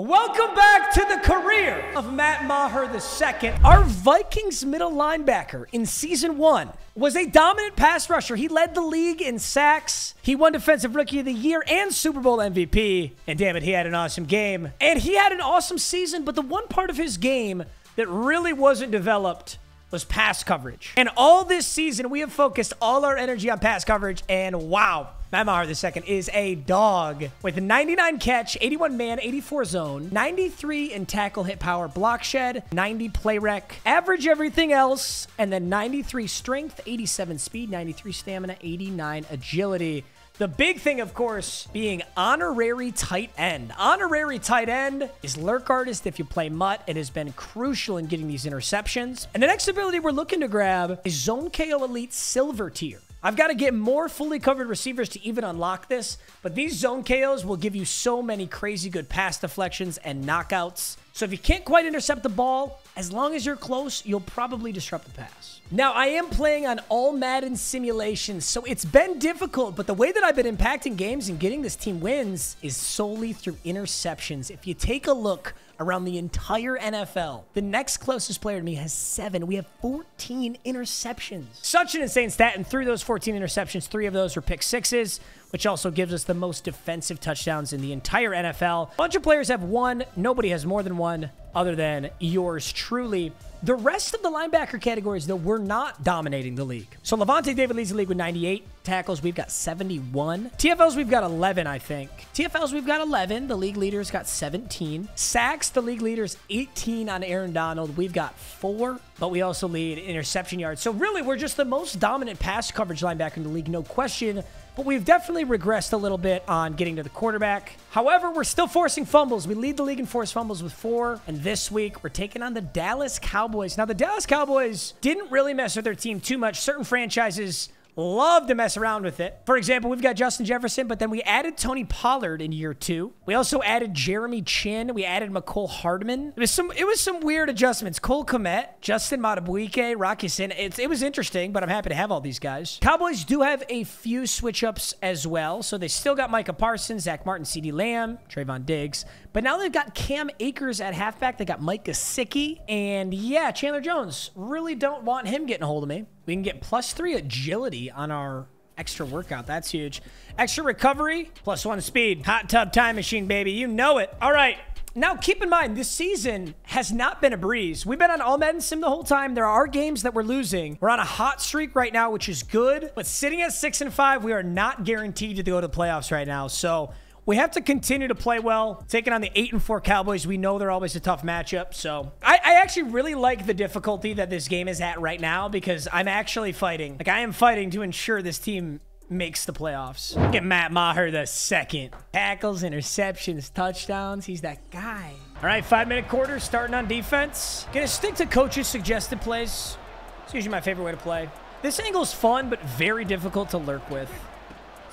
Welcome back to the career of Matt Meagher II. Our Vikings middle linebacker in season one was a dominant pass rusher. He led the league in sacks. He won Defensive Rookie of the Year and Super Bowl MVP. And damn it, he had an awesome game. And he had an awesome season, but the one part of his game that really wasn't developed was pass coverage. And all this season, we have focused all our energy on pass coverage, and wow, Matt Meagher II is a dog with 99 catch, 81 man, 84 zone, 93 in tackle hit power, block shed, 90 play rec, average everything else, and then 93 strength, 87 speed, 93 stamina, 89 agility. The big thing, of course, being honorary tight end. Honorary tight end is lurk artist if you play MUT. It has been crucial in getting these interceptions. And the next ability we're looking to grab is Zone KO Elite Silver Tier. I've got to get more fully covered receivers to even unlock this, but these zone KOs will give you so many crazy good pass deflections and knockouts. So if you can't quite intercept the ball, as long as you're close, you'll probably disrupt the pass. Now, I am playing on all Madden simulations, so it's been difficult, but the way that I've been impacting games and getting this team wins is solely through interceptions. If you take a look around the entire NFL, the next closest player to me has seven. We have 14 interceptions. Such an insane stat, and through those 14 interceptions, three of those were pick sixes, which also gives us the most defensive touchdowns in the entire NFL. A bunch of players have one, nobody has more than one other than yours truly. The rest of the linebacker categories, though, we're not dominating the league. So Lavonte David leads the league with 98 tackles. We've got 71. TFLs, we've got 11, I think. TFLs, we've got 11. The league leader's got 17. Sacks, the league leader's 18 on Aaron Donald. We've got four, but we also lead interception yards. So really, we're just the most dominant pass coverage linebacker in the league, no question but we've definitely regressed a little bit on getting to the quarterback. However, we're still forcing fumbles. We lead the league in forced fumbles with four, and this week we're taking on the Dallas Cowboys. Now, the Dallas Cowboys didn't really mess with their team too much. Certain franchises love to mess around with it. For example, we've got Justin Jefferson, but then we added Tony Pollard in year two. We also added Jeremy Chinn. We added Mecole Hardman. It was some it was some weird adjustments. Cole Kmet, Justin Madubuike, Rocky Sin. It's, it was interesting, but I'm happy to have all these guys. Cowboys do have a few switch ups as well. So they still got Micah Parsons, Zack Martin, CeeDee Lamb, Trevon Diggs. But now they've got Cam Akers at halfback. They got Mike Gesicki. And yeah, Chandler Jones. Really don't want him getting a hold of me. We can get plus three agility on our extra workout. That's huge. Extra recovery, plus one speed. Hot tub time machine, baby. You know it. All right. Now, keep in mind, this season has not been a breeze. We've been on All Madden Sim the whole time. There are games that we're losing. We're on a hot streak right now, which is good. But sitting at 6 and 5, we are not guaranteed to go to the playoffs right now. So we have to continue to play well. Taking on the 8 and 4 Cowboys, we know they're always a tough matchup. So I, I, actually really like the difficulty that this game is at right now because I'm actually fighting. Like I am fighting to ensure this team makes the playoffs. Look at Matt Meagher the second. Tackles, interceptions, touchdowns. He's that guy. All right, five minute quarter starting on defense. Gonna stick to coach's suggested plays. It's usually my favorite way to play. This angle's fun, but very difficult to lurk with.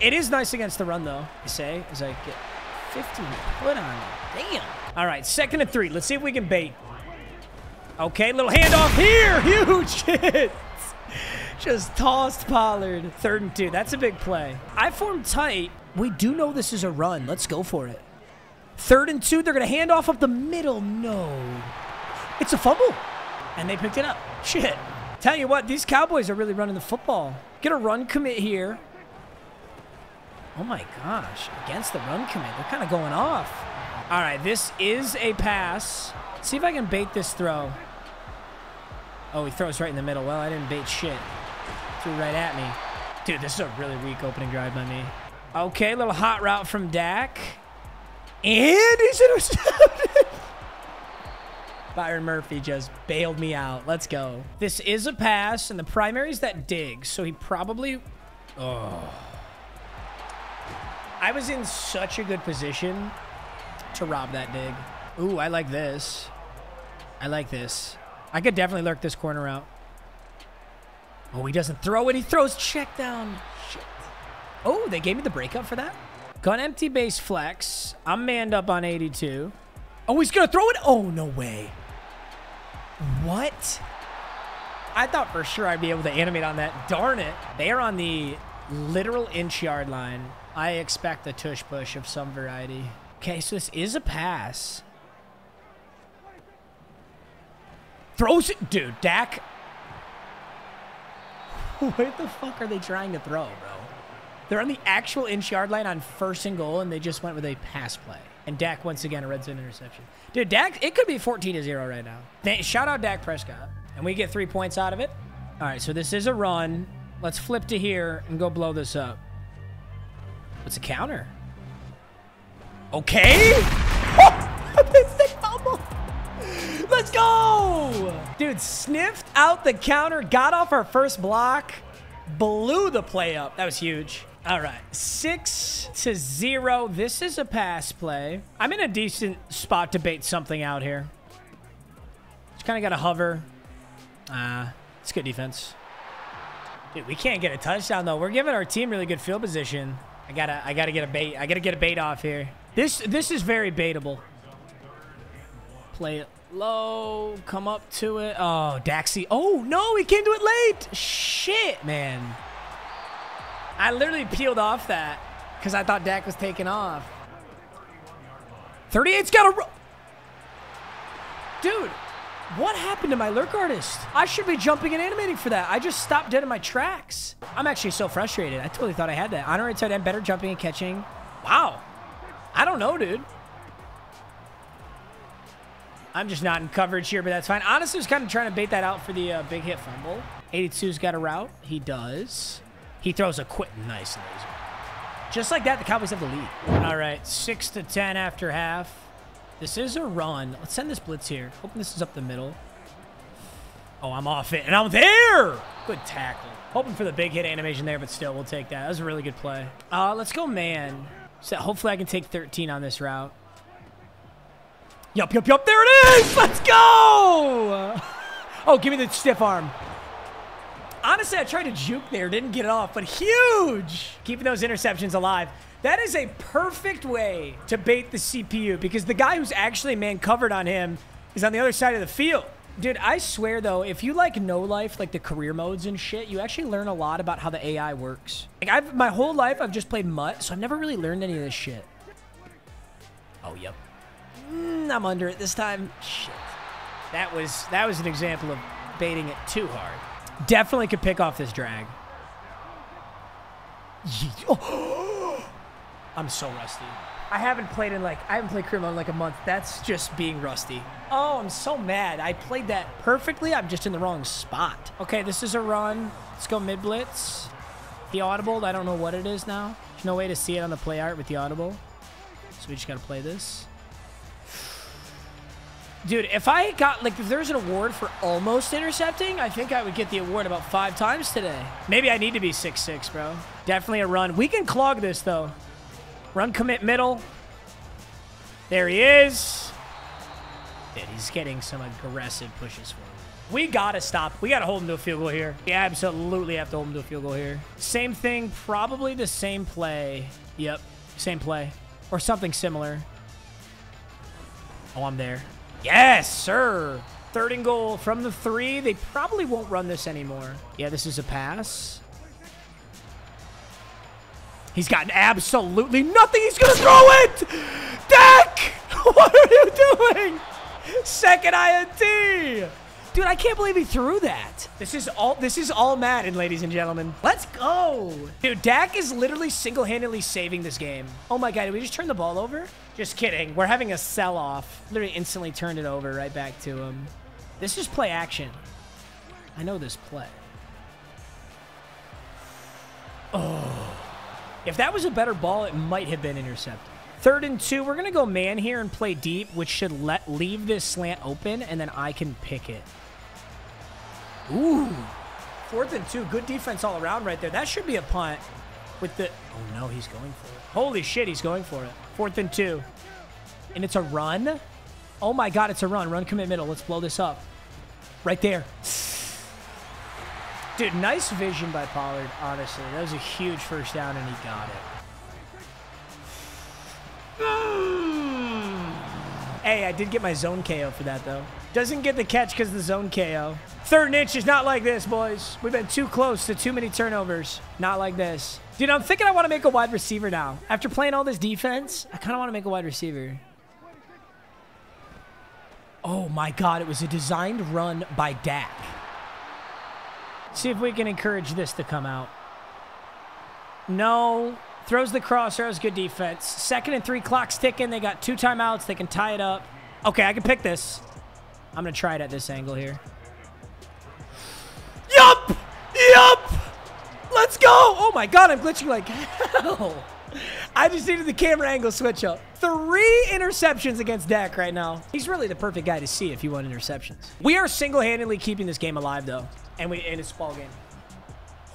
It is nice against the run, though, I say, as I get 15 foot on it. Damn. All right, second and three. Let's see if we can bait. Okay, little handoff here. Huge hit. Just tossed Pollard. Third and two. That's a big play. I formed tight. We do know this is a run. Let's go for it. Third and two. They're going to hand off up the middle. No. It's a fumble. And they picked it up. Shit. Tell you what, these Cowboys are really running the football. Get a run commit here. Oh my gosh, against the run commit. They're kind of going off. All right, this is a pass. See if I can bait this throw. Oh, he throws right in the middle. Well, I didn't bait shit. Threw right at me. Dude, this is a really weak opening drive by me. Okay, little hot route from Dak. And he's intercepted. Byron Murphy just bailed me out. Let's go. This is a pass, and the primary is that dig, so he probably... Oh... I was in such a good position to rob that dig. Ooh, I like this. I like this. I could definitely lurk this corner out. Oh, he doesn't throw it. He throws check down. Shit. Oh, they gave me the breakup for that? Gun empty base flex. I'm manned up on 82. Oh, he's going to throw it? Oh, no way. What? I thought for sure I'd be able to animate on that. Darn it. They are on the literal inch yard line. I expect a tush push of some variety. Okay, so this is a pass. Throws it. Dude, Dak. Where the fuck are they trying to throw, bro? They're on the actual inch yard line on first and goal, and they just went with a pass play. And Dak, once again, a red zone interception. Dude, Dak, it could be 14 to 0 right now. Shout out Dak Prescott. And we get three points out of it. All right, so this is a run. Let's flip to here and go blow this up. What's a counter? Okay. Let's go! Dude, sniffed out the counter, got off our first block, blew the play up. That was huge. All right, six to zero. This is a pass play. I'm in a decent spot to bait something out here. Just kind of got to hover. Ah, uh, it's good defense. Dude, we can't get a touchdown though. We're giving our team really good field position. I gotta, I gotta get a bait. I gotta get a bait off here. This, this is very baitable. Play it low, come up to it. Oh, Daxi. Oh no, he came to it late. Shit, man. I literally peeled off that because I thought Dak was taking off. 38's got a... Dude, what happened to my lurk artist? I should be jumping and animating for that. I just stopped dead in my tracks. I'm actually so frustrated. I totally thought I had that. Honorary tight end, better jumping and catching. Wow. I don't know, dude. I'm just not in coverage here, but that's fine. Honestly, I was kind of trying to bait that out for the uh, big hit fumble. 82's got a route. He does. He throws a quick, nice laser. Just like that, the Cowboys have the lead. All right, 6 to 10 after half. This is a run. Let's send this blitz here. Hoping this is up the middle. Oh, I'm off it, and I'm there! Good tackle. Hoping for the big hit animation there, but still, we'll take that. That was a really good play. Uh, let's go man. So hopefully I can take 13 on this route. Yup, yup, yup. There it is. Let's go. Oh, give me the stiff arm. Honestly, I tried to juke there. Didn't get it off, but huge. Keeping those interceptions alive. That is a perfect way to bait the CPU because the guy who's actually man covered on him is on the other side of the field. Dude, I swear though, if you like no life, like the career modes and shit, you actually learn a lot about how the AI works. Like I've my whole life I've just played MUT, so I've never really learned any of this shit. Oh, yep. Mm, I'm under it this time. Shit. That was that was an example of baiting it too hard. Definitely could pick off this drag. Oh. I'm so rusty. I haven't played in like, I haven't played career mode in like a month. That's just being rusty. Oh, I'm so mad. I played that perfectly. I'm just in the wrong spot. Okay, this is a run. Let's go mid blitz. The audible, I don't know what it is now. There's no way to see it on the play art with the audible. So we just got to play this. Dude, if I got, like, if there's an award for almost intercepting, I think I would get the award about five times today. Maybe I need to be six six, bro. Definitely a run. We can clog this, though. Run commit middle. There he is. Dude, he's getting some aggressive pushes for him. We got to stop. We got to hold him to a field goal here. We absolutely have to hold him to a field goal here. Same thing, probably the same play. Yep, same play. Or something similar. Oh, I'm there. Yes, sir. Third and goal from the three. They probably won't run this anymore. Yeah, this is a pass. He's got absolutely nothing. He's going to throw it. Dak, what are you doing? Second INT. Dude, I can't believe he threw that. This is all this is all Madden, ladies and gentlemen. Let's go. Dude, Dak is literally single-handedly saving this game. Oh my god, did we just turn the ball over? Just kidding. We're having a sell-off. Literally instantly turned it over right back to him. This is play action. I know this play. Oh. If that was a better ball, it might have been intercepted. Third and two. We're going to go man here and play deep, which should let leave this slant open, and then I can pick it. Ooh. Fourth and two. Good defense all around right there. That should be a punt with the... Oh, no, he's going for it. Holy shit, he's going for it. Fourth and two. And it's a run? Oh, my God, it's a run. Run commit middle. Let's blow this up. Right there. Dude, nice vision by Pollard, honestly. That was a huge first down, and he got it. Hey, I did get my zone KO for that, though. Doesn't get the catch because the zone KO. Third and inch is not like this, boys. We've been too close to too many turnovers. Not like this. Dude, I'm thinking I want to make a wide receiver now. After playing all this defense, I kind of want to make a wide receiver. Oh my God, it was a designed run by Dak. See if we can encourage this to come out. No. Throws the crosshair. Good defense. Second and three. Clock's ticking. They got two timeouts. They can tie it up. Okay, I can pick this. I'm going to try it at this angle here. Yup! Yup! Let's go! Oh my god, I'm glitching like hell. I just needed the camera angle switch up. Three interceptions against Dak right now. He's really the perfect guy to see if you want interceptions. We are single-handedly keeping this game alive, though. And we and it's ball game.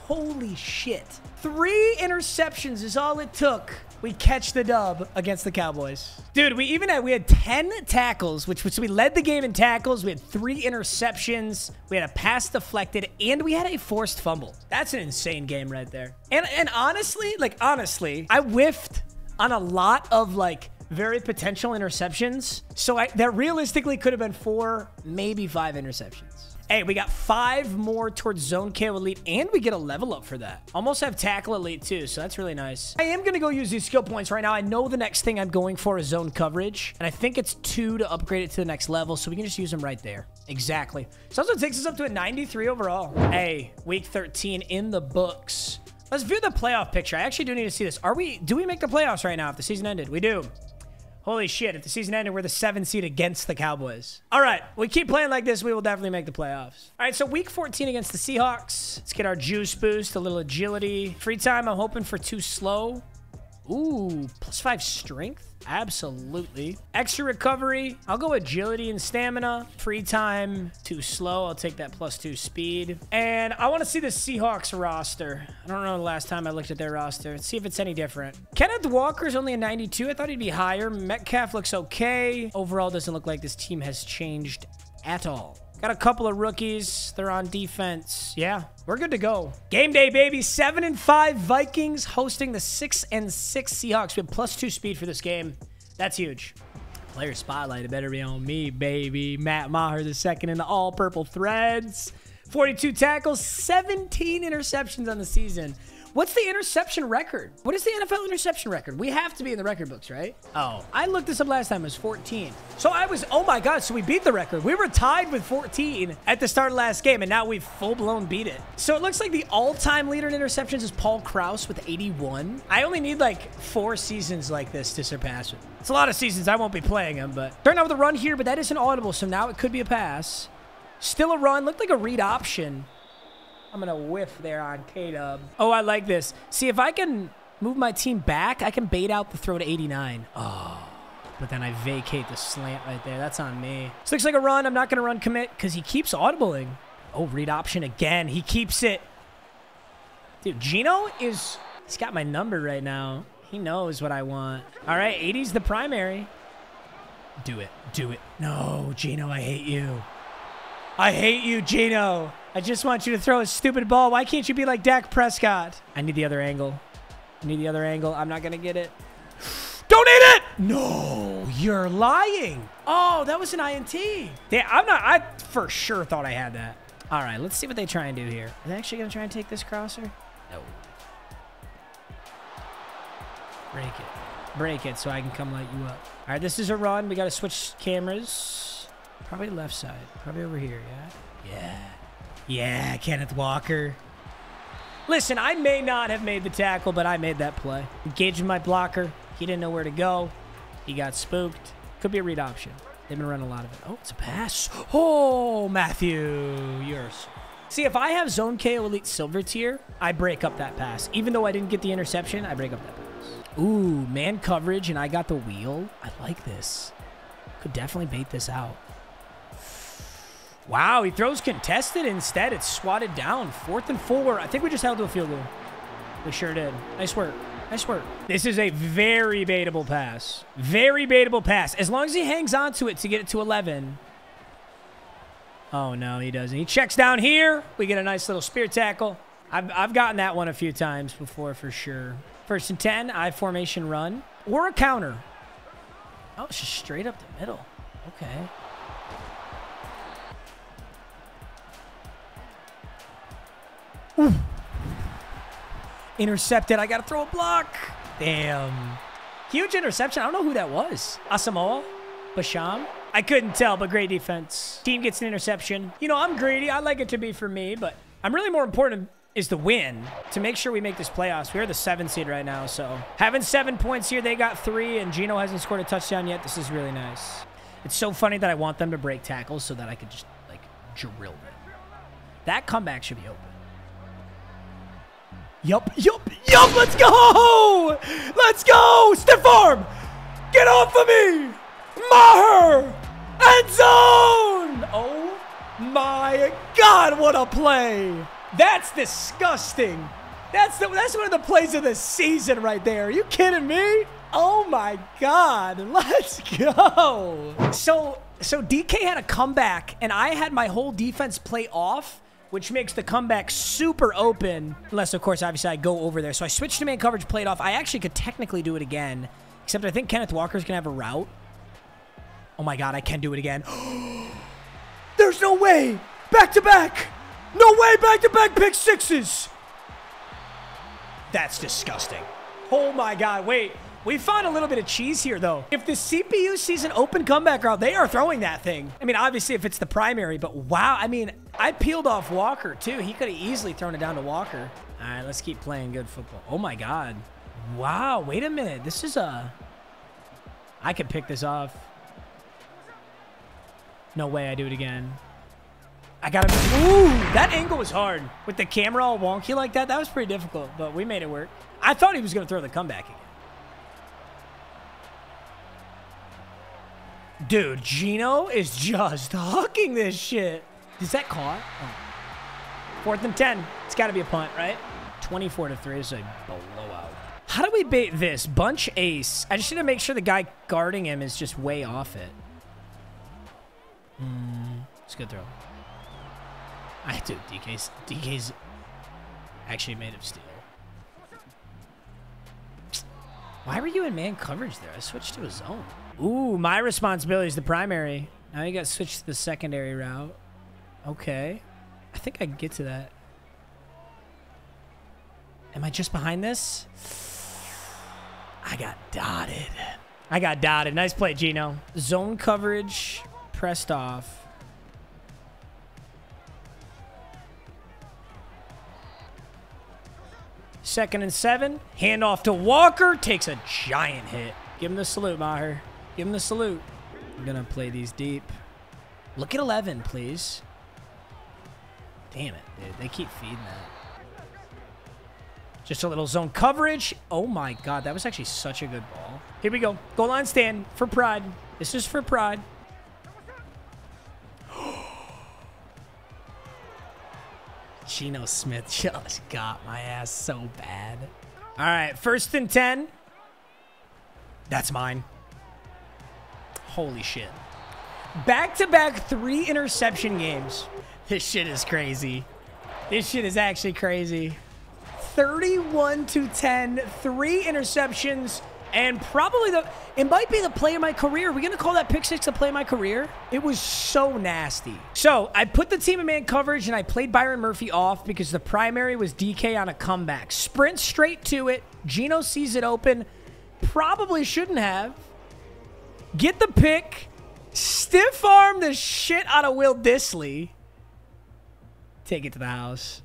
Holy shit. Three interceptions is all it took. We catch the dub against the Cowboys. Dude, we even had we had 10 tackles, which was we led the game in tackles. We had three interceptions. We had a pass deflected, and we had a forced fumble. That's an insane game right there. And and honestly, like honestly, I whiffed on a lot of like very potential interceptions. So I, that realistically could have been four, maybe five interceptions. Hey, we got five more towards Zone KO Elite, and we get a level up for that. Almost have Tackle Elite too, so that's really nice. I am going to go use these skill points right now. I know the next thing I'm going for is Zone Coverage, and I think it's two to upgrade it to the next level, so we can just use them right there. Exactly. So that's what takes us up to a 93 overall. Hey, Week 13 in the books. Let's view the playoff picture. I actually do need to see this. Are we, do we make the playoffs right now if the season ended? We do. Holy shit, if the season ended, we're the seventh seed against the Cowboys. All right, we keep playing like this, we will definitely make the playoffs. All right, so week 14 against the Seahawks. Let's get our juice boost, a little agility. Free time, I'm hoping for too slow. Ooh, plus five strength. Absolutely. Extra recovery. I'll go agility and stamina. Free time, too slow. I'll take that plus two speed. And I want to see the Seahawks roster. I don't know the last time I looked at their roster. Let's see if it's any different. Kenneth Walker's only a 92. I thought he'd be higher. Metcalf looks okay. Overall, doesn't look like this team has changed at all. Got a couple of rookies. They're on defense. Yeah, we're good to go. Game day, baby. Seven and five Vikings hosting the six and six Seahawks. We have plus two speed for this game. That's huge. Player spotlight. It better be on me, baby. Matt Meagher, the second in the all purple threads. 42 tackles, 17 interceptions on the season. What's the interception record? What is the NFL interception record? We have to be in the record books, right? Oh, I looked this up last time. It was 14. So I was, oh my God, so we beat the record. We were tied with 14 at the start of last game, and now we've full-blown beat it. So it looks like the all-time leader in interceptions is Paul Krause with 81. I only need like four seasons like this to surpass it. It's a lot of seasons. I won't be playing them, but starting out with a run here, but that isn't audible, so now it could be a pass. Still a run. Looked like a read option. I'm going to whiff there on K-Dub. Oh, I like this. See, if I can move my team back, I can bait out the throw to 89. Oh, but then I vacate the slant right there. That's on me. This looks like a run. I'm not going to run commit because he keeps audibling. Oh, read option again. He keeps it. Dude, Geno is... He's got my number right now. He knows what I want. All right, 80's the primary. Do it. Do it. No, Geno, I hate you. I hate you, Geno. I just want you to throw a stupid ball. Why can't you be like Dak Prescott? I need the other angle. I need the other angle. I'm not going to get it. Don't eat it! No, you're lying. Oh, that was an INT. Yeah, I'm not, I for sure thought I had that. All right, let's see what they try and do here. Are they actually going to try and take this crosser? No. Break it. Break it so I can come light you up. All right, this is a run. We got to switch cameras. Probably left side. Probably over here, yeah? Yeah. Yeah, Kenneth Walker. Listen, I may not have made the tackle, but I made that play. Engaging my blocker. He didn't know where to go. He got spooked. Could be a read option. They've been running a lot of it. Oh, it's a pass. Oh, Matthew. Yours. See, if I have Zone KO Elite Silver tier, I break up that pass. Even though I didn't get the interception, I break up that pass. Ooh, man coverage, and I got the wheel. I like this. Could definitely bait this out. Wow, he throws contested instead. It's swatted down. Fourth and four. I think we just held to a field goal. We sure did. Nice work. Nice work. This is a very baitable pass. Very baitable pass. As long as he hangs on to it to get it to 11. Oh, no, he doesn't. He checks down here. We get a nice little spear tackle. I've, I've gotten that one a few times before for sure. First and 10, I formation run. Or a counter. Oh, it's just straight up the middle. Okay. Intercepted. I got to throw a block. Damn. Huge interception. I don't know who that was. Asamoah? Basham? I couldn't tell, but great defense. Team gets an interception. You know, I'm greedy. I like it to be for me, but I'm really more important is the win to make sure we make this playoffs. We're the seventh seed right now, so having seven points here, they got three, and Geno hasn't scored a touchdown yet. This is really nice. It's so funny that I want them to break tackles so that I could just, like, drill them. That comeback should be open. Yup, yup, yup, let's go! Let's go! Stiff arm! Get off of me! Meagher! End zone! Oh my god, what a play! That's disgusting. That's the, that's one of the plays of the season right there. Are you kidding me? Oh my god. Let's go. So so DK had a comeback and I had my whole defense play off which makes the comeback super open. Unless, of course, obviously I go over there. So I switched to man coverage, played off. I actually could technically do it again, except I think Kenneth Walker's going to have a route. Oh my god, I can do it again. There's no way! Back to back! No way, back to back pick sixes! That's disgusting. Oh my god, wait. We found a little bit of cheese here, though. If the CPU sees an open comeback route, they are throwing that thing. I mean, obviously, if it's the primary, but wow. I mean, I peeled off Walker, too. He could have easily thrown it down to Walker. All right, let's keep playing good football. Oh, my God. Wow, wait a minute. This is a... I could pick this off. No way I do it again. I got him. Ooh, that angle was hard. With the camera all wonky like that, that was pretty difficult, but we made it work. I thought he was going to throw the comeback again. Dude, Geno is just hucking this shit. Is that caught? Oh. Fourth and 10. It's got to be a punt, right? 24 to 3 is a blowout. How do we bait this? Bunch ace. I just need to make sure the guy guarding him is just way off it. Hmm. It's a good throw. I do. DK's, DK's actually made of steel. Why were you in man coverage there? I switched to a zone. Ooh, my responsibility is the primary. Now you got switched to the secondary route. Okay. I think I can get to that. Am I just behind this? I got dotted. I got dotted. Nice play, Geno. Zone coverage pressed off. Second and seven. Handoff to Walker. Takes a giant hit. Give him the salute, Meagher. Give him the salute. I'm going to play these deep. Look at 11, please. Damn it, dude. They keep feeding that. Just a little zone coverage. Oh, my God. That was actually such a good ball. Here we go. Goal line stand for pride. This is for pride. Geno Smith just got my ass so bad. All right, first and 10. That's mine. Holy shit. Back to back three interception games. This shit is crazy. This shit is actually crazy. 31 to 10, three interceptions, and probably the it might be the play of my career. Are we gonna call that pick six the play of my career? It was so nasty. So I put the team in man coverage and I played Byron Murphy off because the primary was DK on a comeback. Sprint straight to it. Geno sees it open. Probably shouldn't have. Get the pick. Stiff arm the shit out of Will Dissly. Take it to the house.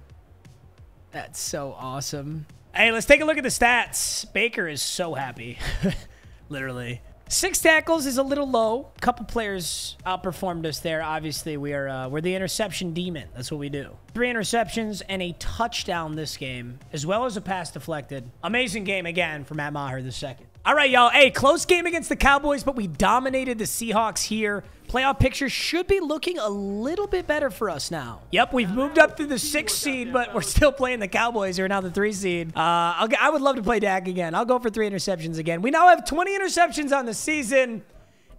That's so awesome. Hey, let's take a look at the stats. Baker is so happy. Literally. Six tackles is a little low. A couple players outperformed us there. Obviously, we are uh, we're the interception demon. That's what we do. Three interceptions and a touchdown this game, as well as a pass deflected. Amazing game again for Matt Meagher the second. All right, y'all. Hey, close game against the Cowboys, but we dominated the Seahawks here. Playoff picture should be looking a little bit better for us now. Yep, we've moved up to the sixth seed, but we're still playing the Cowboys who are now the three seed. Uh, I'll, I would love to play Dak again. I'll go for three interceptions again. We now have 20 interceptions on the season,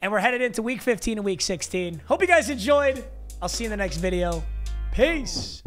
and we're headed into week 15 and week 16. Hope you guys enjoyed. I'll see you in the next video. Peace.